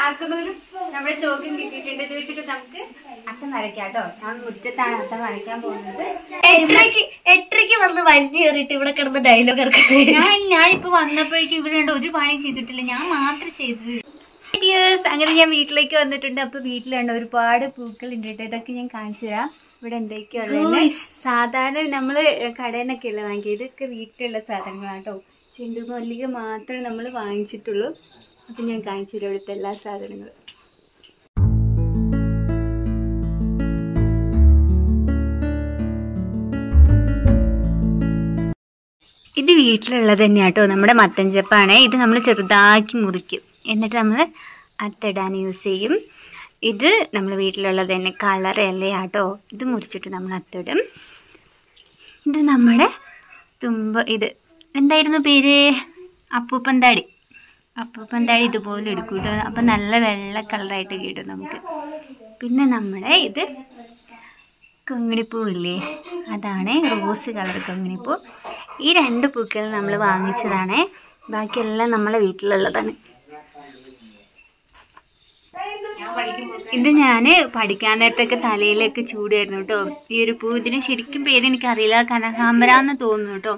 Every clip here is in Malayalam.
ചാക്കുന്നൂരും നമ്മുടെ ചോക്കും കിട്ടിയിട്ടുണ്ട്. ഇത് വെച്ചിട്ട് നമുക്ക് അത്തം വരയ്ക്കാം കേട്ടോ. ഞാൻ മുറ്റത്താണ് അത്തം വരയ്ക്കാൻ പോകുന്നത്. എട്ടരക്ക് എട്ടരക്ക് വന്ന് വലിഞ്ഞു കയറിയിട്ട് ഇവിടെ കിടന്ന് ഡയലോഗ് ഇറക്കുന്നത് ഞാൻ ഞാനിപ്പോ വന്നപ്പോഴേക്കും ഇവരുണ്ട് ഒരു പണി ചെയ്തിട്ടില്ല. ഞാൻ മാത്രം ചെയ്തത്. അങ്ങനെ ഞാൻ വീട്ടിലേക്ക് വന്നിട്ടുണ്ട്. അപ്പൊ വീട്ടിലുണ്ട് ഒരുപാട് പൂക്കൾ ഉണ്ട് കേട്ടോ. ഇതൊക്കെ ഞാൻ കാണിച്ചു തരാം. ഇവിടെ എന്തൊക്കെയാണ് സാധാരണ നമ്മൾ കടയിൽ നിന്നൊക്കെയല്ല വാങ്ങിക്കുക ഇതൊക്കെ വീട്ടിലുള്ള സാധനങ്ങളാട്ടോ ചെണ്ടുമല്ലിക ചെണ്ടു മാത്രമേ നമ്മൾ വാങ്ങിച്ചിട്ടുള്ളൂ. അപ്പൊ ഞാൻ കാണിച്ചു തരും എല്ലാ സാധനങ്ങളും. ഇത് വീട്ടിലുള്ളത് തന്നെയാണ് കേട്ടോ നമ്മുടെ മത്തഞ്ചപ്പാണ് ഇത് നമ്മൾ ചെറുതാക്കി മുറിക്കും. എന്നിട്ട് നമ്മൾ അത്തിടാൻ യൂസ് ചെയ്യും. ഇത് നമ്മൾ വീട്ടിലുള്ളത് തന്നെ കളർ ഇലയാട്ടോ. ഇത് മുറിച്ചിട്ട് നമ്മൾ അത്തിടും. ഇത് നമ്മുടെ തുമ്പ ഇത്. എന്തായിരുന്നു പേര്? അപ്പൂപ്പന്താടി അപ്പൂപ്പന്താടി ഇതുപോലെ എടുക്കും കേട്ടോ അപ്പം നല്ല വെള്ള കളറായിട്ട് കിട്ടും നമുക്ക്. പിന്നെ നമ്മുടെ ഇത് കൊങ്ങിണിപ്പൂ ഇല്ലേ? അതാണ് റോസ് കളർ കൊങ്ങിണിപ്പൂ ഈ രണ്ട് പൂക്കൾ നമ്മൾ വാങ്ങിച്ചതാണ്. ബാക്കിയെല്ലാം നമ്മളെ വീട്ടിലുള്ളതാണ്. ഇത് ഞാൻ പഠിക്കാൻ നേരത്തൊക്കെ തലയിലൊക്കെ ചൂടായിരുന്നു കേട്ടോ. ഈ ഒരു പൂ ഇതിന് ശരിക്കും പേര് എനിക്കറിയില്ല കനകാമ്പര എന്ന് തോന്നുന്നു കേട്ടോ.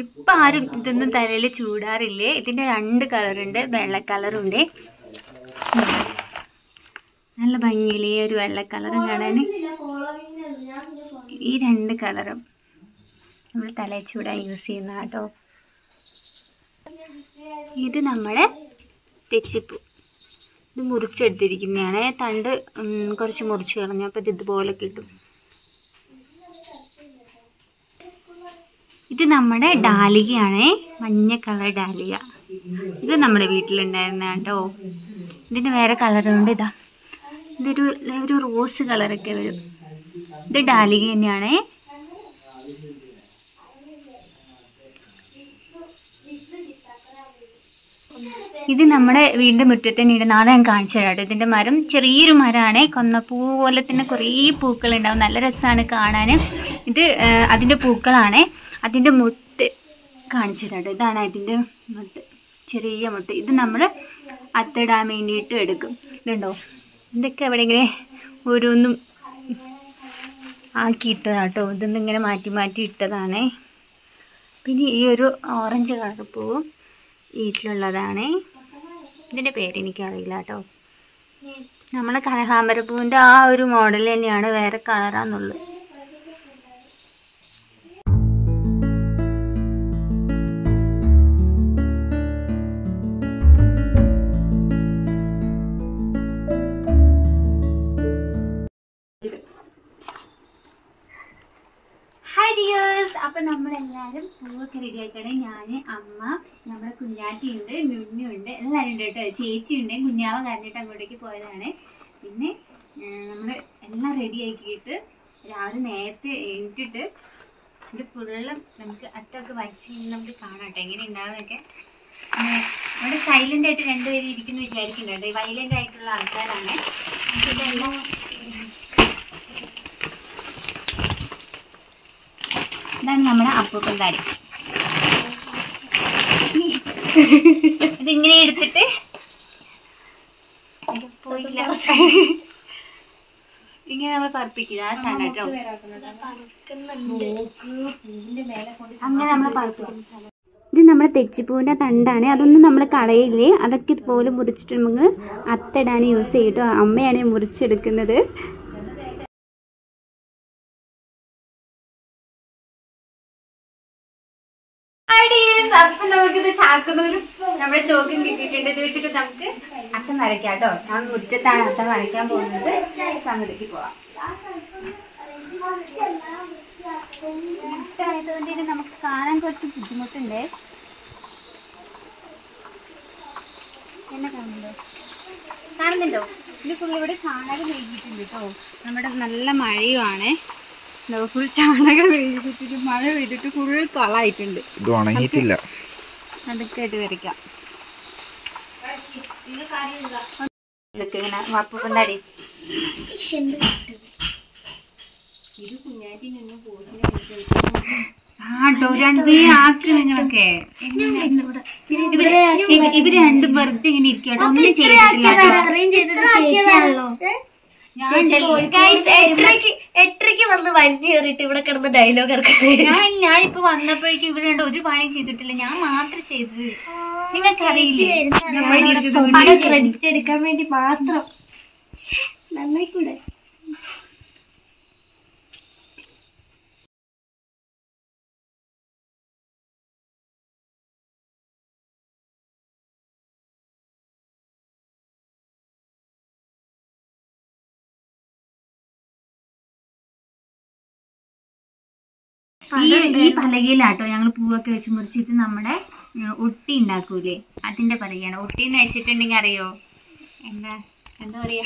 ഇപ്പം ആരും ഇതൊന്നും തലയിൽ ചൂടാറില്ലേ? ഇതിന്റെ രണ്ട് കളറുണ്ട് വെള്ള കളറുണ്ട്. നല്ല ഭംഗിയിലേ ഒരു വെള്ള കളറും കാണാൻ. ഈ രണ്ട് കളറും നമ്മൾ തലയിൽ ചൂടാൻ യൂസ് ചെയ്യുന്ന കേട്ടോ. ഇത് നമ്മുടെ തെച്ചിപ്പൂ. ഇത് മുറിച്ചെടുത്തിരിക്കുന്നതാണ്. തണ്ട് കുറച്ച് മുറിച്ച് കളഞ്ഞു. അപ്പോൾ ഇത് ഇതുപോലെ കിട്ടും. ഇത് നമ്മുടെ ഡാലികയാണ്. മഞ്ഞ കളർ ഡാലിക. ഇത് നമ്മുടെ വീട്ടിലുണ്ടായിരുന്ന കേട്ടോ. ഇതിന് വേറെ കളറുണ്ട് ഇതാ. ഇതൊരു ഒരു റോസ് കളറൊക്കെ വരും. ഇത് ഡാലിക തന്നെയാണേ. ഇത് നമ്മുടെ വീടിന്റെ മുറ്റത്ത് തന്നെ ഞാൻ കാണിച്ചു തരാം കേട്ടോ. മരം ചെറിയൊരു മരമാണ്. കൊന്നപ്പൂ പോലെ തന്നെ കുറേ പൂക്കൾ ഉണ്ടാവും നല്ല രസമാണ് കാണാൻ. ഇത് അതിന്റെ പൂക്കളാണ്. അതിന്റെ മുട്ട് കാണിച്ചു തരാം ഇതാണ് അതിന്റെ മുട്ട്. ചെറിയ മുട്ട്. ഇത് നമ്മൾ അത്തിടാൻ വേണ്ടിയിട്ട് എടുക്കും. ഇതുണ്ടോ? ഇതൊക്കെ എവിടെയെങ്കിലും ഓരോന്നും ആക്കി ഇട്ടതാണ് കേട്ടോ ഇതൊന്നും ഇങ്ങനെ മാറ്റി മാറ്റി ഇട്ടതാണേ. പിന്നെ ഈ ഒരു ഓറഞ്ച് കളർ പൂവും വീട്ടിലുള്ളതാണ്. ഇതിന്റെ പേര് എനിക്കറിയില്ല കേട്ടോ. നമ്മളെ കനകാമ്പരപ്പൂവിന്റെ ആ ഒരു മോഡൽ തന്നെയാണ്. വേറെ കളറാന്നുള്ളത് നമ്മളെല്ലാരും പൂവൊക്കെ റെഡി ആക്കണേ ഞാൻ അമ്മ നമ്മുടെ കുഞ്ഞാറ്റി ഉണ്ട് എല്ലാവരും ഉണ്ട് കേട്ടോ. ചേച്ചി ഉണ്ട് കുഞ്ഞാവ കരഞ്ഞിട്ട് അങ്ങോട്ടേക്ക് പോയതാണ്. പിന്നെ നമ്മൾ എല്ലാം റെഡി ആക്കിയിട്ട് രാവിലെ നേരത്തെ എണീറ്റിട്ട് ഇത് ഫുള്ളും നമുക്ക് അറ്റമൊക്കെ വരച്ച് കഴിഞ്ഞാൽ നമുക്ക് കാണാം എങ്ങനെ ഉണ്ടാവുന്നൊക്കെ നമ്മുടെ സൈലന്റ് ആയിട്ട് രണ്ടുപേരും ഇരിക്കുന്നു വിചാരിക്കുന്നുണ്ട് വൈലന്റ് ആയിട്ടുള്ള ആൾക്കാരാണ്. നമുക്ക് ഇതാണ് നമ്മുടെ അപ്പൂപ്പൻ താടി. ഇതിങ്ങനെ എടുത്തിട്ട് പോയില്ല ഇങ്ങനെ നമ്മൾ പറപ്പിക്കില്ല ആ സാധനം കേട്ടോ അങ്ങനെ നമ്മൾ പറപ്പിക്കും ഇത് നമ്മുടെ തെച്ചിപ്പൂവിന്റെ തണ്ടാണ്. അതൊന്നും നമ്മൾ കളയില്ലേ അതൊക്കെ ഇതുപോലെ മുറിച്ചിട്ട് നമുക്ക് അത്തിടാൻ യൂസ് ചെയ്യട്ടോ. അമ്മയാണ് മുറിച്ചെടുക്കുന്നത്. അപ്പൊ നമുക്കിത് ചാക്കുന്നതിലും നമ്മുടെ ചോക്കും കിട്ടിയിട്ടുണ്ട്. ഇത് വെച്ചിട്ട് നമുക്ക് അത്തം വരയ്ക്കാം കേട്ടോ. ഞാൻ മുറ്റത്താണ് അത്തം വരയ്ക്കാൻ പോകുന്നത്. സമിതിക്ക് പോവാം. മുറ്റായതുകൊണ്ട് ഇത് നമുക്ക് കാണാൻ കുറച്ച് ബുദ്ധിമുട്ടുണ്ട്. എന്നെ കാണുന്നുണ്ടോ? കാണുന്നുണ്ടോ? ഇത് ഫുൾ ഇവിടെ ചാണകം വൈകിട്ടുണ്ട് കേട്ടോ. നമ്മുടെ നല്ല മഴയുമാണ്. ഫുൾ ചാണകം മെഴുകിയിട്ട് മഴ പെയ്തിട്ട് ഫുൾ കളായിട്ടുണ്ട് ഇത് ഉണങ്ങിയിട്ടില്ല. അടുക്കായിട്ട് വരയ്ക്കാം. ഇങ്ങനെ വപ്പ് കൊണ്ടാടി ഇത് കുഞ്ഞാറ്റി നിന്ന് പോസിനെ ആട്ടോ രണ്ടുപേരും ആക്ക് നിങ്ങളൊക്കെ ഇവർ ഇവ- ഇവർ രണ്ടും വെറുതെ ഇങ്ങനെ ഇരിക്കട്ടോ ഒന്നും ചെയ്തിട്ടില്ല. എട്ടരക്ക് വന്ന് വലിഞ്ഞു കയറിയിട്ട് ഇവിടെ കിടന്ന് ഡയലോഗ് ഇറക്കുന്നത് ഞാൻ ഞാനിപ്പോ വന്നപ്പോഴേക്കും ഇവർ രണ്ട് ഒരു പണി ചെയ്തിട്ടില്ല. ഞാൻ മാത്രം ചെയ്തത്. നിങ്ങൾക്കറിയില്ലേ ക്രെഡിറ്റ് എടുക്കാൻ വേണ്ടി മാത്രം. നന്നായി ഈ ഈ പലകയിലാട്ടോ ഞങ്ങൾ പൂവൊക്കെ വെച്ച് മുറിച്ചിട്ട് നമ്മുടെ ഒട്ടി ഉണ്ടാക്കൂലേ? അതിന്റെ പലകയാണ്. ഒട്ടി എന്ന് വെച്ചിട്ടുണ്ടെങ്കിൽ അറിയോ? എന്താ എന്താ പറയാ?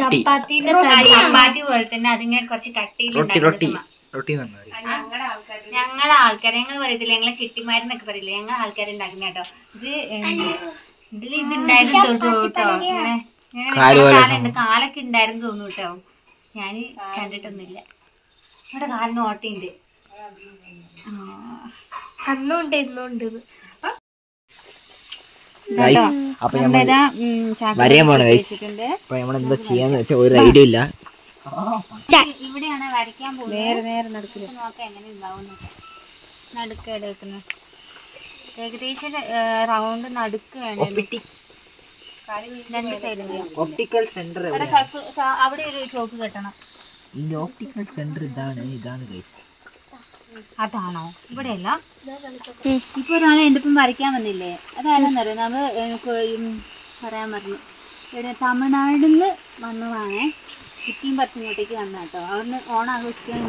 ചപ്പാത്തിന്റെ ചപ്പാത്തി പോലെ തന്നെ അതിങ്ങനെ കുറച്ച് കട്ടിയിൽ ഞങ്ങളെ ആൾക്കാരെ. ഞങ്ങൾ പറയത്തില്ല ഞങ്ങളെ ചെട്ടിമാരെന്നൊക്കെ പറയില്ലേ ഞങ്ങളെ ആൾക്കാരെ ഉണ്ടാക്കുന്ന കേട്ടോ. ഇത് ഇതിൽ ഇതിൽ ഇത് ഉണ്ടായിരുന്നു തോന്നുന്നു കേട്ടോ. ഇങ്ങനെ കാലൊക്കെ ഉണ്ടായിരുന്നു തോന്നുന്നു കേട്ടോ. ഞാൻ കണ്ടിട്ടൊന്നുമില്ല. ഇവിടെ കാലിന് ഓട്ടയുണ്ട് ആ. അന്നുണ്ട് ഇന്നുണ്ട് അപ്പൊ നമ്മൾ നമ്മളിതാ, ഉം, ചാക്ക് വരയാൻ പോണ് അപ്പൊ നമ്മൾ എന്താ ചെയ്യാന്ന് വെച്ചാൽ ഒരു ഐഡിയ ഇല്ല. ഇവിടെയാണ് വരയ്ക്കാൻ പോകുന്നത് നേരെ നേരെ നടക്കുക നോക്കാം എങ്ങനെ ഉണ്ടാവും നടുക്ക് എടുക്കുന്നത് ഏകദേശം റൗണ്ട് നടുക്ക് വേണം രണ്ട് സൈഡിൽ സെന്റർ അവിടെ ഒരു ചോക്ക് കെട്ടണം. ഇതിന്റെ ഓപ്റ്റിക്കൽ സെന്റർ ഇതാണ് ഇതാണ് ഗൈസ് അതാണോ? ഇവിടെയല്ല? ഇപ്പൊ ഒരാൾ എന്റെ ഒപ്പം വരയ്ക്കാൻ വന്നില്ലേ? ഏ, കൊ- പറയാൻ പറഞ്ഞു. ഇവിടെ തമിഴ്നാട്ടിൽ നിന്ന് വന്നതാണേ സിറ്റിയും പത്ത് ഇങ്ങോട്ടേക്ക് വന്ന കേട്ടോ അവിടുന്ന് ഓണം ആഘോഷിക്കാൻ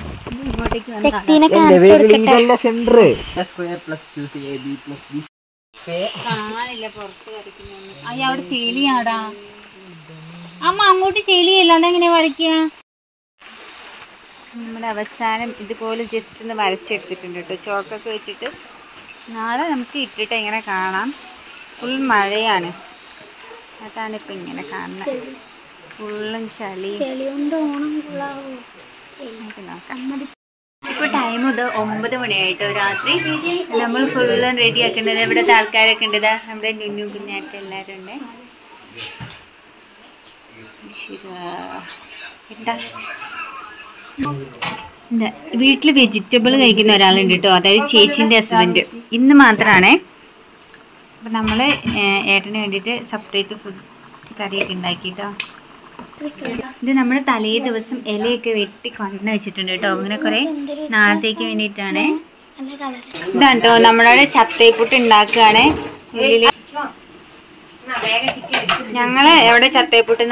ഇങ്ങോട്ടേക്ക് വന്നതാണ് ഇതല്ല centre square plus two A B plus B കാണില്ല പുറത്ത് വരയ്ക്കുന്നു അയ്യ അവിടെ ചെളിയാടാ അമ്മ അങ്ങോട്ട് ചെളിയല്ലാണ്ട് എങ്ങനെയാ വരയ്ക്കുക നമ്മുടെ അവസാനം ഇതുപോലെ ജസ്റ്റ് ഒന്ന് വരച്ചെടുത്തിട്ടുണ്ട് കേട്ടോ. ചോക്കൊക്കെ വെച്ചിട്ട് നാളെ നമുക്ക് ഇട്ടിട്ട് ഇങ്ങനെ കാണാം? ഫുൾ മഴയാണ്. അതാണ് ഇപ്പം ഇങ്ങനെ കാണുന്നത്. ഫുള്ളും ചളി ഇപ്പോൾ ടൈം ഇത് ഒമ്പത് മണിയായിട്ടോ രാത്രി. നമ്മൾ ഫുള്ളും റെഡി ആക്കേണ്ടത് ഇവിടുത്തെ ആൾക്കാരൊക്കെ ഉണ്ട്. ഇതാ നമ്മുടെ നുന്നു കുഞ്ഞായിട്ട് എല്ലാവരും ഉണ്ട്. എന്താ? വീട്ടിൽ വെജിറ്റബിൾ കഴിക്കുന്ന ഒരാളുണ്ട് കേട്ടോ അതായത് ചേച്ചിന്റെ ഹസ്ബൻഡ് ഇന്ന് മാത്രമാണേ അപ്പൊ നമ്മൾ ഏഹ്, ഏട്ടന് വേണ്ടിയിട്ട് സെപ്പറേറ്റ് ഫുഡ് കറിയൊക്കെ ഉണ്ടാക്കിട്ടോ ഇത് നമ്മൾ തലേ ദിവസം ഇലയൊക്കെ വെട്ടി കൊണ്ടു വെച്ചിട്ടുണ്ട് കേട്ടോ അങ്ങനെ കുറെ നാളത്തേക്ക് വേണ്ടിയിട്ടാണ്. ഇതാണ് കേട്ടോ നമ്മളവിടെ ചത്തൈപ്പുട്ട് ഉണ്ടാക്കുകയാണ് ഞങ്ങൾ എവിടെ ചത്തയപ്പുട്ട്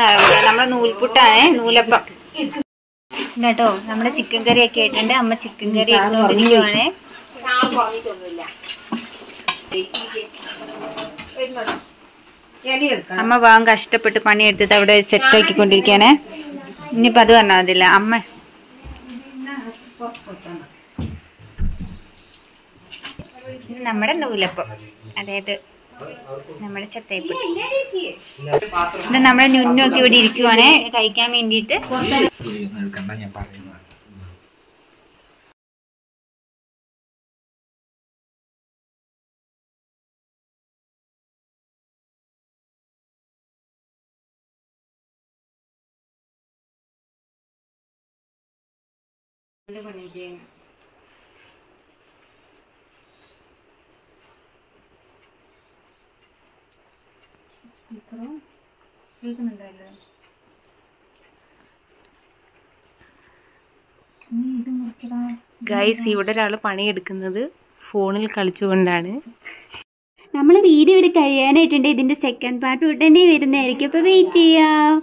നമ്മൾ നൂൽപുട്ടാണ് നൂലപ്പം. ഇതാട്ടോ നമ്മുടെ ചിക്കൻ കറി ഒക്കെ ആയിട്ടുണ്ട്. അമ്മ ചിക്കൻ കറി എടുത്തോണ്ടിരിക്കുവാണ്. അമ്മ പാവം കഷ്ടപ്പെട്ട് പണിയെടുത്തിട്ട് അവിടെ സെറ്റ് ആക്കിക്കൊണ്ടിരിക്കാണ് ഇനിയിപ്പോ അത് പറഞ്ഞാൽ മതില്ല അമ്മ. നമ്മുടെ നൂലപ്പം. അതായത് നമ്മുടെ ചത്തയപ്പം ഇത് നമ്മുടെ നുന്നൊക്കെ ഇവിടെ ഇരിക്കുവാണ്. കഴിക്കാൻ വേണ്ടിയിട്ട്. ഞാൻ പറയുന്നത്. കേൾക്കുന്നുണ്ടല്ലോ ഗൈസ് ഇവിടെ ഒരാൾ പണിയെടുക്കുന്നത് ഫോണിൽ കളിച്ചുകൊണ്ടാണ്. നമ്മൾ വീഡിയോ ഇവിടെ കഴിയാനായിട്ടുണ്ട്. ഇതിന്റെ സെക്കൻഡ് പാർട്ട് ഉടനെ വരുന്നതായിരിക്കും. അപ്പൊ വെയിറ്റ് ചെയ്യാം.